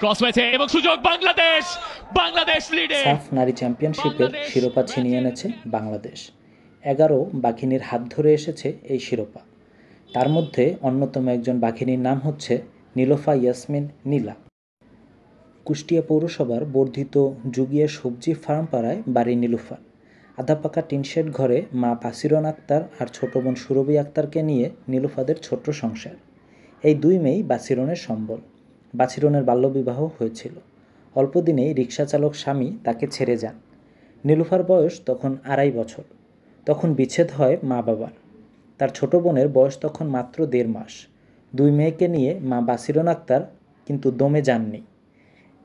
Cross হয়েছে এবং সুযোগ বাংলাদেশ। বাংলাদেশ লিডে সাফ নারী চ্যাম্পিয়নশিপের শিরোপা ছিনিয়ে এনেছে বাংলাদেশ। এগারো বাঘিনীর হাত ধরে এসেছে এই শিরোপা। তার মধ্যে অন্যতম একজন বাঘিনীর নাম হচ্ছে নীলোফা ইয়াসমিন নীলা। কুষ্টিয়া পৌরসভার বর্ধিত যুগিয়া সবজি ফার্ম পাড়ায় বাড়ি নীলুফার আধাপাকা টিনশেড ঘরে মা পাসিরন আক্তার আর ছোট বোন সুরভি আক্তারকে নিয়ে নীলুফাদের ছোট্ট সংসার। এই দুই মেয়েই বাসিরনের সম্বল। বাছিরনের বাল্যবিবাহ হয়েছিল। অল্প দিনেই রিক্সা চালক স্বামী তাকে ছেড়ে যান। নীলুফার বয়স তখন আড়াই বছর। তখন বিচ্ছেদ হয় মা বাবার। তার ছোট বোনের বয়স তখন মাত্র দেড় মাস। দুই মেয়েকে নিয়ে মা বাসিরন আক্তার কিন্তু দমে যাননি।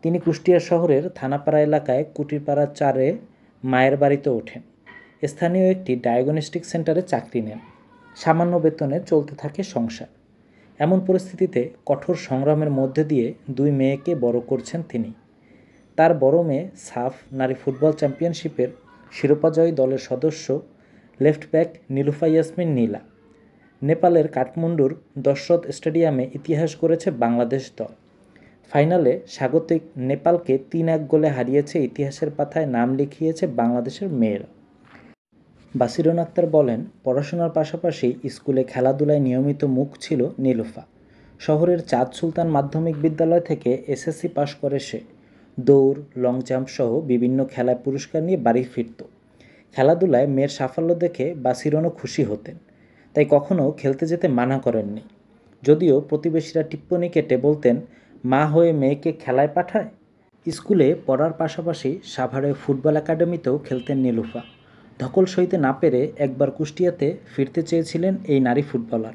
তিনি কুষ্টিয়া শহরের থানাপাড়া এলাকায় কুটিরপাড়া চারে মায়ের বাড়িতে ওঠেন। স্থানীয় একটি ডায়াগনস্টিক সেন্টারে চাকরি নেন। সামান্য বেতনে চলতে থাকে সংসার। এমন পরিস্থিতিতে কঠোর সংগ্রামের মধ্যে দিয়ে দুই মেয়েকে বড় করছেন তিনি। তার বড় মেয়ে সাফ নারী ফুটবল চ্যাম্পিয়নশিপের শিরোপাজয়ী দলের সদস্য, লেফট ব্যাক নীলুফা ইয়াসমিন নীলা। নেপালের কাঠমান্ডুর দশরথ স্টেডিয়ামে ইতিহাস করেছে বাংলাদেশ দল। ফাইনালে স্বাগতিক নেপালকে তিন এক গোলে হারিয়েছে ইতিহাসের পাতায় নাম লিখিয়েছে বাংলাদেশের মেয়েরা। বাসিরন আক্তার বলেন, পড়াশোনার পাশাপাশি স্কুলে খেলাধুলায় নিয়মিত মুখ ছিল নীলুফা। শহরের চাঁদ সুলতান মাধ্যমিক বিদ্যালয় থেকে এসএসসি পাশ করে সে। দৌড়, লং জাম্প সহ বিভিন্ন খেলায় পুরস্কার নিয়ে বাড়ি ফিরত। খেলাধুলায় মেয়ের সাফল্য দেখে বাসিরনও খুশি হতেন। তাই কখনও খেলতে যেতে মানা করেননি। যদিও প্রতিবেশীরা টিপ্পনি কেটে বলতেন, মা হয়ে মেয়েকে খেলায় পাঠায়? স্কুলে পড়ার পাশাপাশি সাভারে ফুটবল একাডেমিতেও খেলতেন নীলুফা। ধকল সইতে না পেরে একবার কুষ্টিয়াতে ফিরতে চেয়েছিলেন এই নারী ফুটবলার।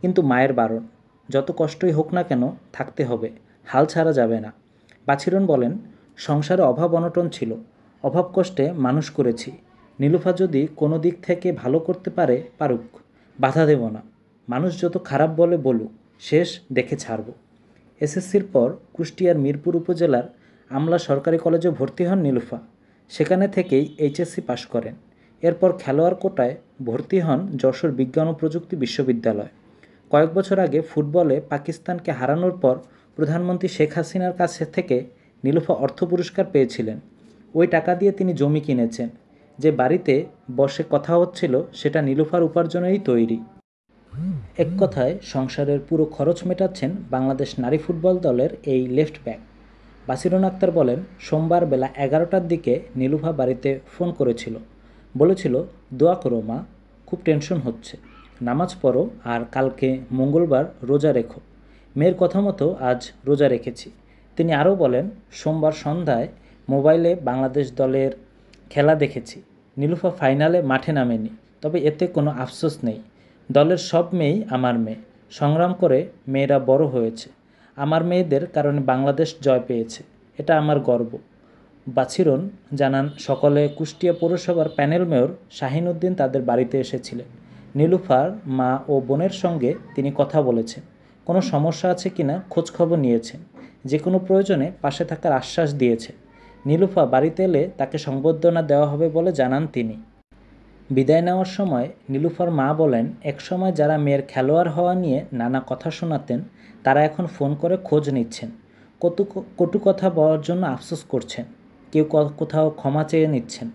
কিন্তু মায়ের বারণ, যত কষ্টই হোক না কেন থাকতে হবে, হাল ছাড়া যাবে না। বাছিরন বলেন, সংসারে অভাব অনটন ছিল, অভাব কষ্টে মানুষ করেছি। নীলুফা যদি কোনো দিক থেকে ভালো করতে পারে, পারুক, বাধা দেব না। মানুষ যত খারাপ বলে বলুক, শেষ দেখে ছাড়ব। এসএসসির পর কুষ্টিয়ার মিরপুর উপজেলার আমলা সরকারি কলেজে ভর্তি হন নীলুফা। সেখানে থেকেই এইচএসসি পাশ করেন। এরপর খেলোয়াড় কোটায় ভর্তি হন যশোর বিজ্ঞান ও প্রযুক্তি বিশ্ববিদ্যালয়। কয়েক বছর আগে ফুটবলে পাকিস্তানকে হারানোর পর প্রধানমন্ত্রী শেখ হাসিনার কাছে থেকে নীলুফা অর্থ পুরস্কার পেয়েছিলেন। ওই টাকা দিয়ে তিনি জমি কিনেছেন। যে বাড়িতে বসে কথা হচ্ছিল, সেটা নীলুফার উপার্জনেই তৈরি। এক কথায়, সংসারের পুরো খরচ মেটাচ্ছেন বাংলাদেশ নারী ফুটবল দলের এই লেফট ব্যাক। বাসিরুন আক্তার বলেন, সোমবার বেলা এগারোটার দিকে নীলুফা বাড়িতে ফোন করেছিল। বলেছিল, দোয়া করো মা, খুব টেনশন হচ্ছে। নামাজ পড়ো আর কালকে মঙ্গলবার রোজা রেখো। মেয়ের কথা মতো আজ রোজা রেখেছি। তিনি আরও বলেন, সোমবার সন্ধ্যায় মোবাইলে বাংলাদেশ দলের খেলা দেখেছি। নীলুফা ফাইনালে মাঠে নামেনি, তবে এতে কোনো আফসোস নেই। দলের সব মেয়েই আমার মেয়ে। সংগ্রাম করে মেয়েরা বড় হয়েছে। আমার মেয়েদের কারণে বাংলাদেশ জয় পেয়েছে। এটা আমার গর্ব। বাছিরন জানান, সকালে কুষ্টিয়া পৌরসভার প্যানেল মেয়র শাহিন উদ্দিন তাদের বাড়িতে এসেছিলেন। নীলুফার মা ও বোনের সঙ্গে তিনি কথা বলেছেন। কোনো সমস্যা আছে কিনা খোঁজখবর নিয়েছেন। যে কোনো প্রয়োজনে পাশে থাকার আশ্বাস দিয়েছে নীলুফা বাড়িতে এলে তাকে সংবর্ধনা দেওয়া হবে বলে জানান তিনি। বিদায় নেওয়ার সময় নীলুফার মা বলেন, একসময় যারা মেয়ের খেলোয়াড় হওয়া নিয়ে নানা কথা শোনাতেন, তারা এখন ফোন করে খোঁজ নিচ্ছেন। কটু কটু কথা বলার জন্য আফসোস করছেন। কেউ কোথাও ক্ষমা চেয়ে নিচ্ছেন।